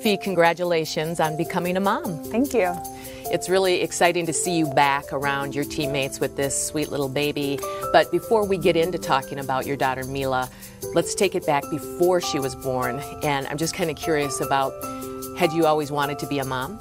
Phee, congratulations on becoming a mom. Thank you. It's really exciting to see you back around your teammates with this sweet little baby. But before we get into talking about your daughter Mila, let's take it back before she was born. And I'm just kind of curious about had you always wanted to be a mom?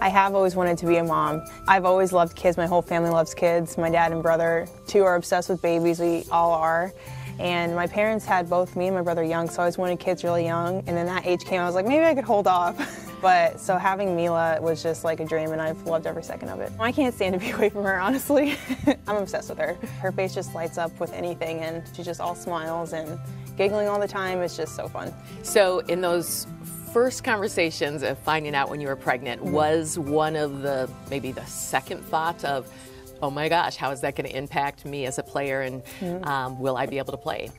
I have always wanted to be a mom. I've always loved kids. My whole family loves kids. My dad and brother, two are obsessed with babies. We all are. And my parents had both me and my brother young, so I always wanted kids really young. And then that age came, I was like, maybe I could hold off. but so having Mila was just like a dream, and I've loved every second of it. I can't stand to be away from her, honestly. I'm obsessed with her. Her face just lights up with anything, and she just all smiles and giggling all the time. It's just so fun. So, in those first conversations of finding out when you were pregnant, was one of the maybe the second thought of, oh my gosh, how is that going to impact me as a player and mm-hmm. um, will I be able to play?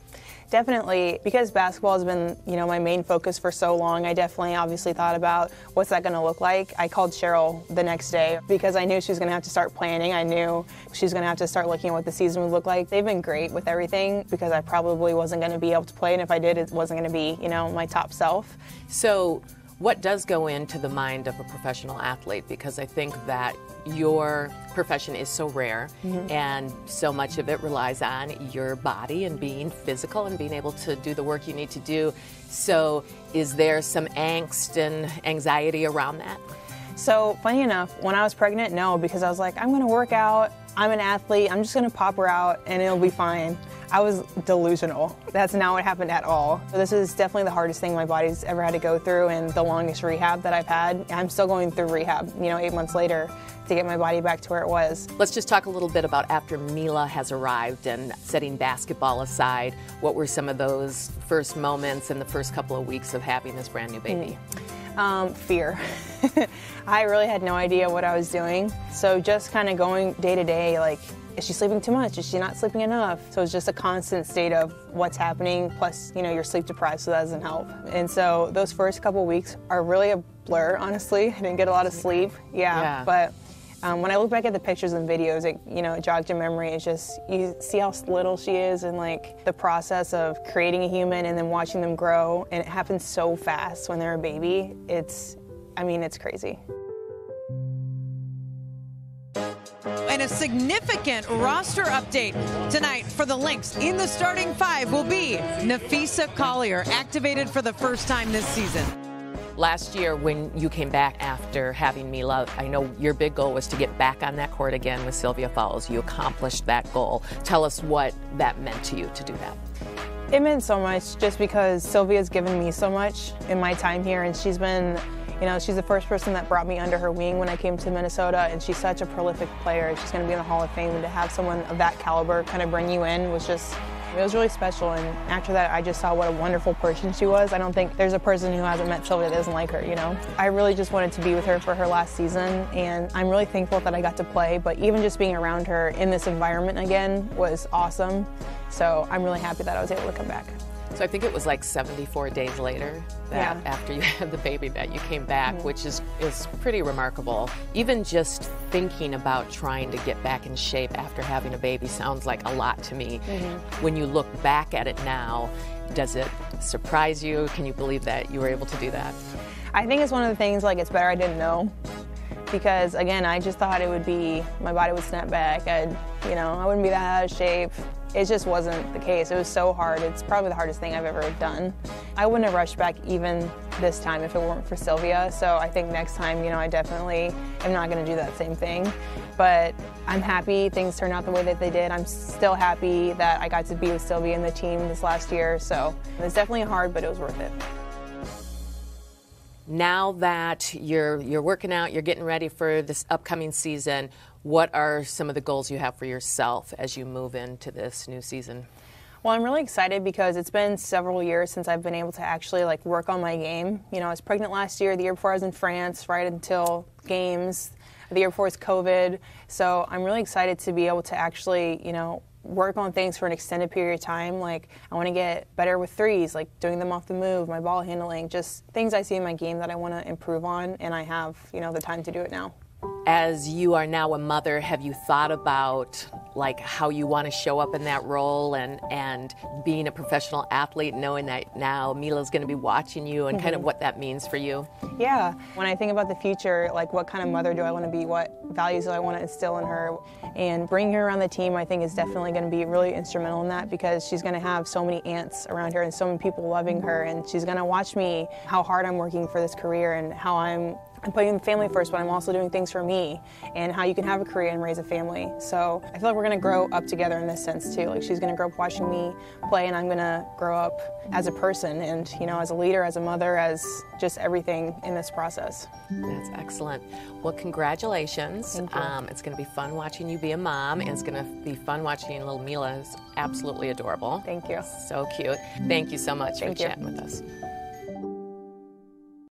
Definitely, because basketball has been, you know, my main focus for so long. I definitely, obviously, thought about what's that going to look like. I called Cheryl the next day because I knew she was going to have to start planning. I knew she was going to have to start looking at what the season would look like. They've been great with everything because I probably wasn't going to be able to play, and if I did, it wasn't going to be, you know, my top self. So what does go into the mind of a professional athlete? Because I think that your profession is so rare mm-hmm. and so much of it relies on your body and being physical and being able to do the work you need to do. So, is there some angst and anxiety around that? So, funny enough, when I was pregnant, no, because I was like, I'm going to work out, I'm an athlete, I'm just going to pop her out and it'll be fine. I was delusional. That's not what happened at all. This is definitely the hardest thing my body's ever had to go through and the longest rehab that I've had. I'm still going through rehab, you know, eight months later to get my body back to where it was. Let's just talk a little bit about after Mila has arrived and setting basketball aside. What were some of those first moments and the first couple of weeks of having this brand new baby? Mm. Um, fear. I really had no idea what I was doing. So just kind of going day to day, like is she sleeping too much? Is she not sleeping enough? So it's just a constant state of what's happening, plus, you know, you're sleep deprived, so that doesn't help. And so those first couple weeks are really a blur, honestly. I didn't get a lot of sleep. Yeah. yeah. But um, when I look back at the pictures and videos, it, you know, it jogged your memory. It's just, you see how little she is and like the process of creating a human and then watching them grow. And it happens so fast when they're a baby. It's, I mean, it's crazy. And a significant roster update tonight for the Lynx. In the starting five will be Napheesa Collier, activated for the first time this season. Last year, when you came back after having Mila, I know your big goal was to get back on that court again with Sylvia Fowles. You accomplished that goal. Tell us what that meant to you to do that. It meant so much just because Sylvia's given me so much in my time here, and she's been you know, she's the first person that brought me under her wing when I came to Minnesota, and she's such a prolific player. She's going to be in the Hall of Fame, and to have someone of that caliber kind of bring you in was just it was really special, and after that, I just saw what a wonderful person she was. I don't think there's a person who hasn't met Sylvia that doesn't like her, you know? I really just wanted to be with her for her last season, and I'm really thankful that I got to play, but even just being around her in this environment again was awesome. So I'm really happy that I was able to come back. So I think it was like 74 days later that yeah. after you had the baby that you came back, mm-hmm. which is is pretty remarkable. Even just thinking about trying to get back in shape after having a baby sounds like a lot to me. Mm-hmm. When you look back at it now, does it surprise you? Can you believe that you were able to do that? I think it's one of the things like it's better I didn't know because again I just thought it would be my body would snap back. I'd you know I wouldn't be that out of shape it just wasn't the case. It was so hard. It's probably the hardest thing I've ever done. I wouldn't have rushed back even this time if it weren't for Sylvia. So I think next time, you know, I definitely am not going to do that same thing. But I'm happy things turned out the way that they did. I'm still happy that I got to be with Sylvia and the team this last year. So it's definitely hard, but it was worth it now that you're you're working out, you're getting ready for this upcoming season, what are some of the goals you have for yourself as you move into this new season? Well, I'm really excited because it's been several years since I've been able to actually like work on my game. You know, I was pregnant last year, the year before I was in France, right until games. The year before was COVID. So I'm really excited to be able to actually, you know, work on things for an extended period of time. Like I want to get better with threes, like doing them off the move, my ball handling, just things I see in my game that I want to improve on, and I have you know the time to do it now. As you are now a mother, have you thought about like how you want to show up in that role and and being a professional athlete, knowing that now Mila's going to be watching you and mm-hmm. kind of mm-hmm. what that means for you? Yeah, when I think about the future, like what kind of mother do I want to be? What values do I want to instill in her? And bringing her around the team, I think, is definitely going to be really instrumental in that because she's going to have so many aunts around her and so many people loving her, and she's going to watch me how hard I'm working for this career and how I'm I'm putting the family first, but I'm also doing things for me and how you can have a career and raise a family. So I feel like we're gonna grow up together in this sense too. Like she's gonna grow up watching me play, and I'm gonna grow up as a person and you know as a leader, as a mother, as just everything in this process. That's excellent. Well, congratulations. Um, it's gonna be fun watching you be a mom, and it's gonna be fun watching little Mila. is absolutely adorable. Thank you. So cute. Thank you so much Thank for you. chatting with us.